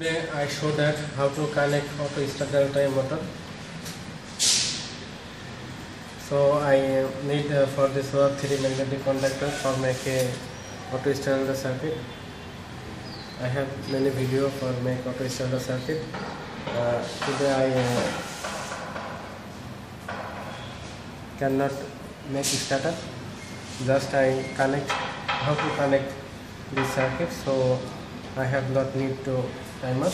Today I show that how to connect auto start delta motor. So I need uh, for this work three magnetic conductors for make a auto start delta circuit. I have many video for make auto start delta circuit. Uh, today I uh, cannot make starter. Just I connect how to connect this circuit. So I have not need to timer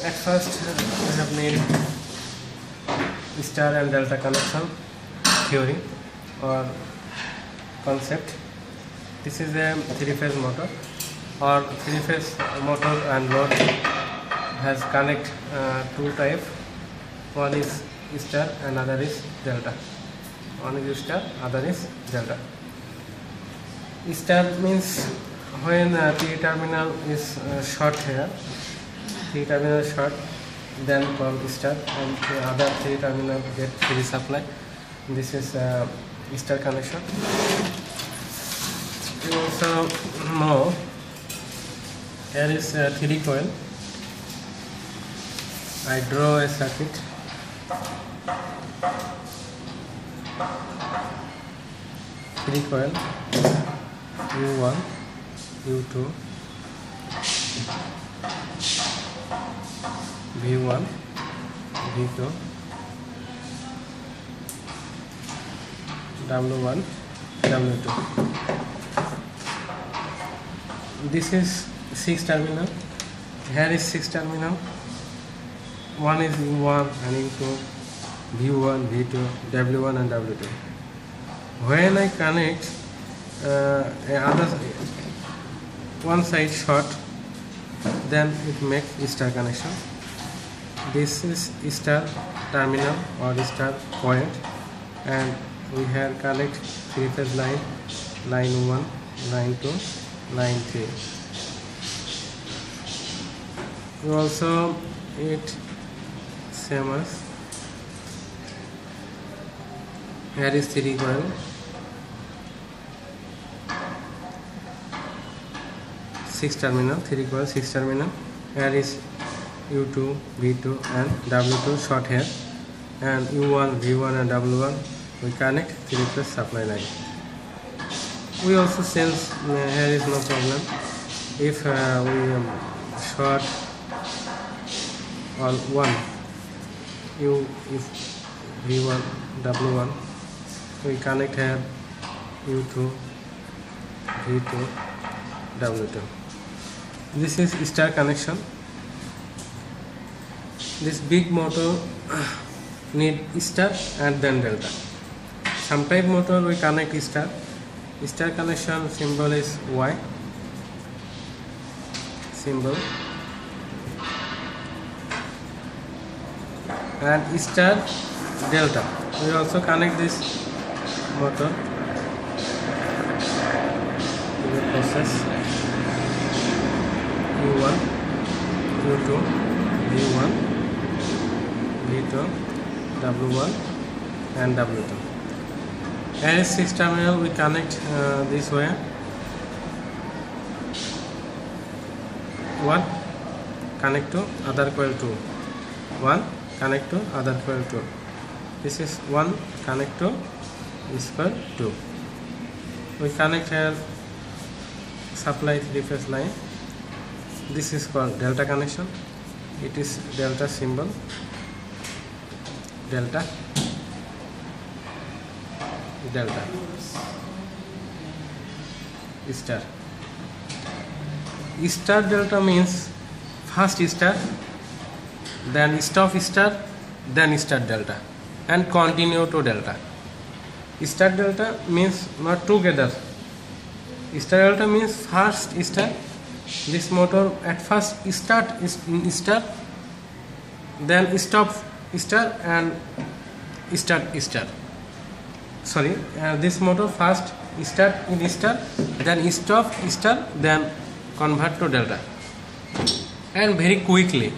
at first I have made star and delta connection theory और concept this is a three phase motor और three phase motor and load has connect to type one is star and other is delta one is star other is delta Star means when uh, P terminal is uh, short here, P terminal short, then called star, and the other three terminal get free supply. This is uh, star connection. You also know here is uh, three coil. I draw a circuit. Three coil. U1, U2, V1, V2, W1, W2. This is 6 terminal. Here is 6 terminal. One is U1 and U2, V1, V2, W1 and W2. When I connect uh, other one side short then it makes star connection. This is star terminal or star point and we have connect three phase line line 1 line 2 line 3 we also it same as here is three coil six terminal three coil six terminal here is u2 v2 and w2 short here and u1 v1 and w1 we connect three phase supply line we also sense uh, here is no problem if uh, we um, short all one u if v1 w1 we connect here u2 v2 w2 this is star connection. This big motor need star and then delta. Some type motor we connect star. Star connection symbol is y. Symbol. And star delta. We also connect this motor. In the process U1, U2, V1, V2, W1 and W2. As 6 terminal we connect uh, this way. One connect to other coil 2. One connect to other coil 2. This is one connect to this coil 2. We connect here supply three phase line this is called delta connection. It is delta symbol delta delta star. Star delta means first star then stop star then star delta and continue to delta. Star delta means not together. Star delta means first star this motor at first start start then stop start and start start. Sorry uh, this motor first start in start then stop start then convert to delta. And very quickly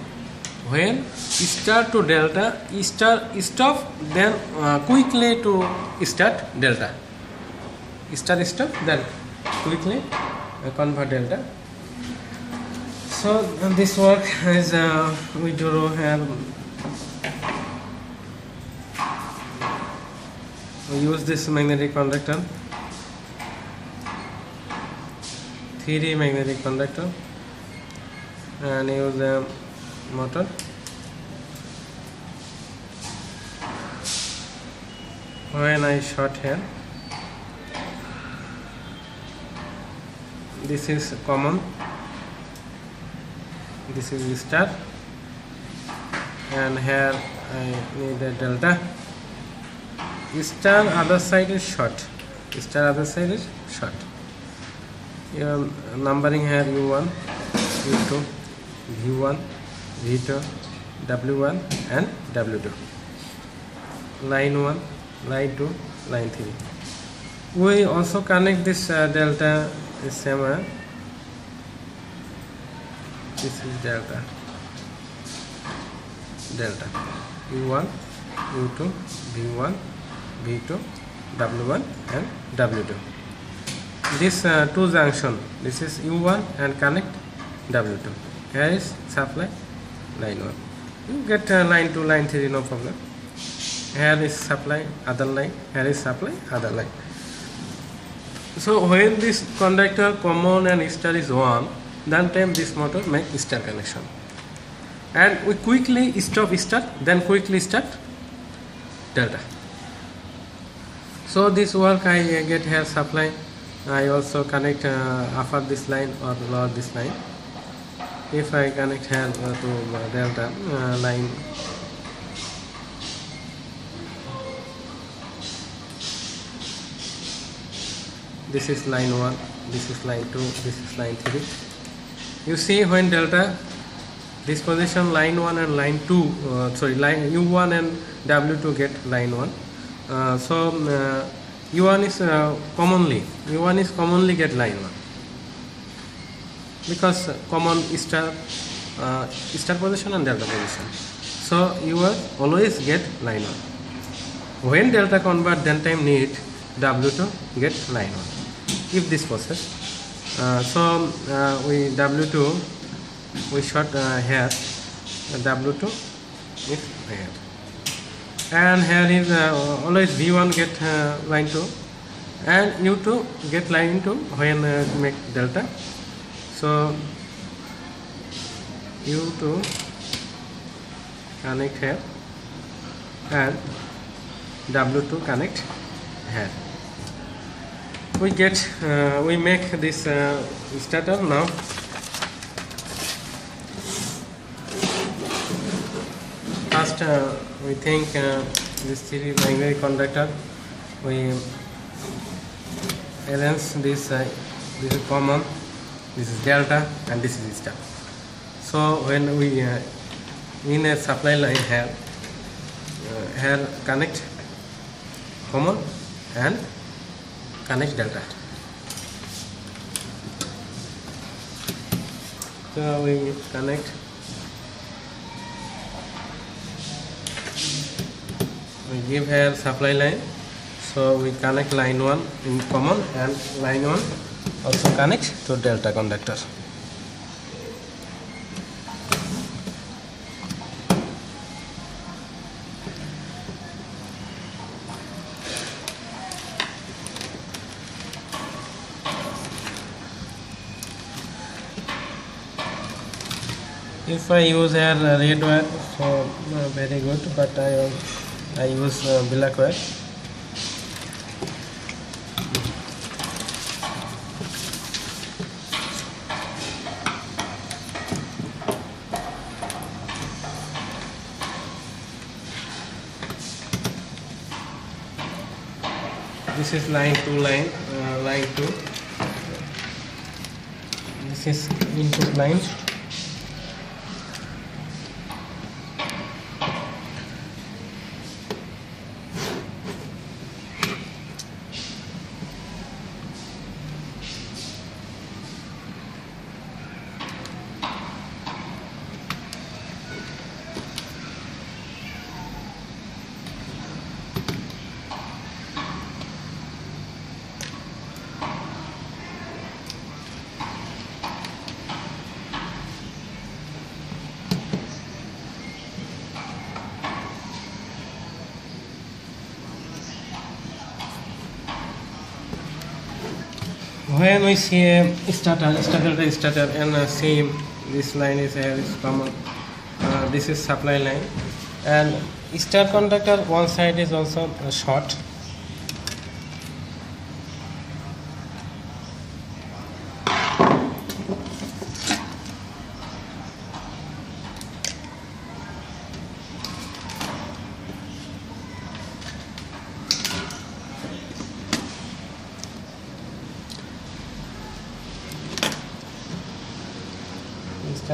when start to delta start stop then uh, quickly to start delta. Start stop then quickly uh, convert delta so uh, this work is uh, we do have we use this magnetic conductor. 3D magnetic conductor. And use the motor. When I shot here. This is common this is the star. And here I need a delta. Star other side is short. Star other side is short. Your numbering here u1 u2 v1 v2 w1 and w2 line 1 line 2 line 3 we also connect this uh, delta is same uh, this is delta delta u1 u2 v1 v2 w1 and w2 this uh, two junction this is u1 and connect w2 here is supply line 1 you get uh, line 2 line 3 no problem here is supply other line here is supply other line so when this conductor common and star is 1 then time this motor make star connection. And we quickly stop start then quickly start delta. So this work i uh, get here supply. I also connect uh, upper this line or lower this line. If i connect here uh, to uh, delta uh, line. This is line 1 this is line 2 this is line 3 you see when delta this position line 1 and line 2 uh, sorry line u1 and w2 get line 1 uh, so uh, u1 is uh, commonly u1 is commonly get line 1 because uh, common star uh, star position and delta position. So you will always get line 1 when delta convert then time need w2 get line 1 if this process uh, so uh, we w2 we shot uh, here. W2 is here. And here is uh, always v1 get uh, line 2 and u2 get line 2 when uh, make delta. So u2 connect here. And w2 connect here we get uh, we make this uh, starter now. First uh, we think uh, this three magnetic conductor we arrange this uh, this is common this is delta and this is star. So when we uh, in a supply line here here connect common and connect delta. So we connect. We give here supply line. So we connect line 1 in common and line 1 also connect to delta conductor I use here uh, red wire so uh, very good but I I use uh, black wire. This is line 2 line uh, line 2 this is input line when we see a starter starter starter and uh, same this line is here is common uh, this is supply line. And star conductor one side is also uh, short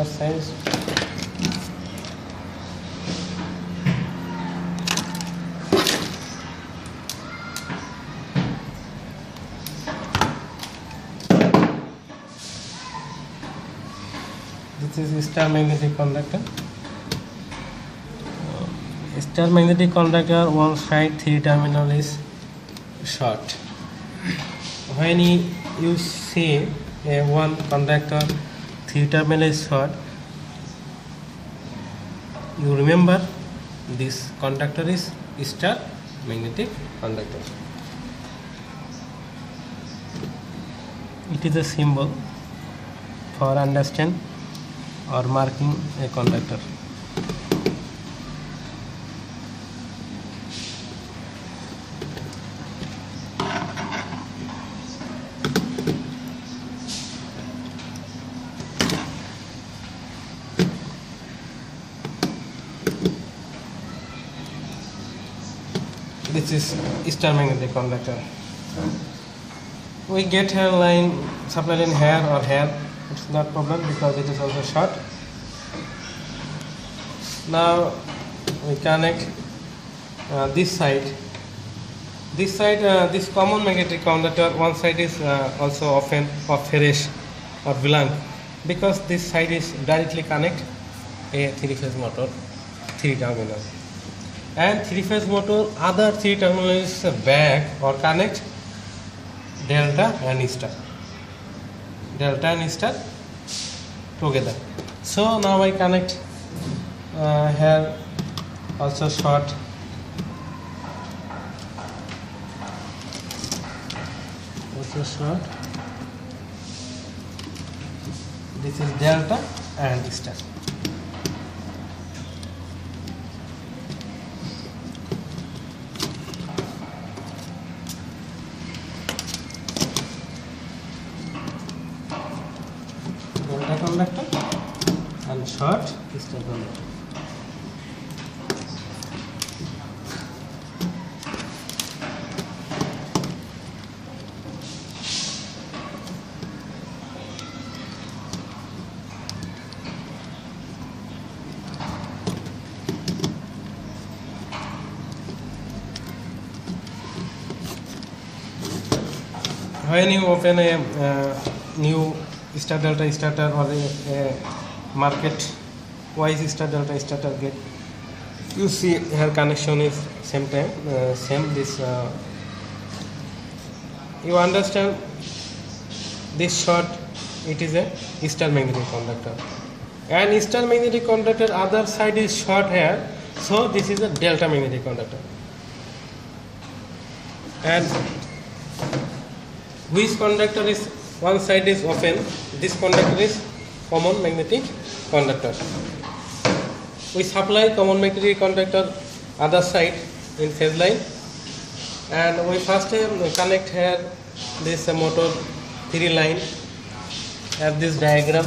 size this is star magnetic conductor. Uh, star magnetic conductor one side three terminal is short. When you, see a one conductor terminal is short you remember this conductor is star magnetic conductor. It is a symbol for understand or marking a conductor this is star magnetic conductor. We get hair line supply line here or hair, it's not problem because it is also short. Now we connect uh, this side. This side uh, this common magnetic conductor one side is uh, also often or ferrous or blank because this side is directly connect a three phase motor three terminal and three phase motor other three terminals back or connect delta and star. Delta and star together. So now i connect uh, here also short. Also short. This is delta and star delta conductor and short star conductor when you open a uh, new star delta starter or a, a market wise star delta starter get. You see here connection is same time uh, same this uh, you understand? This short it is a star magnetic conductor. And star magnetic conductor other side is short here. So this is a delta magnetic conductor. And which conductor is one side is open. This conductor is common magnetic conductor. We supply common magnetic conductor other side in phase line. And we first um, connect here this motor three line. Have this diagram.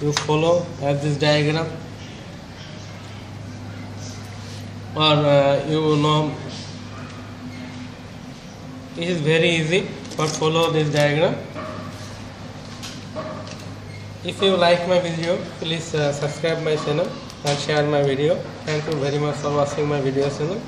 You follow have this diagram. Or uh, you know it is very easy but follow this diagram. If you like my video please uh, subscribe my channel and share my video. Thank you very much for watching my video channel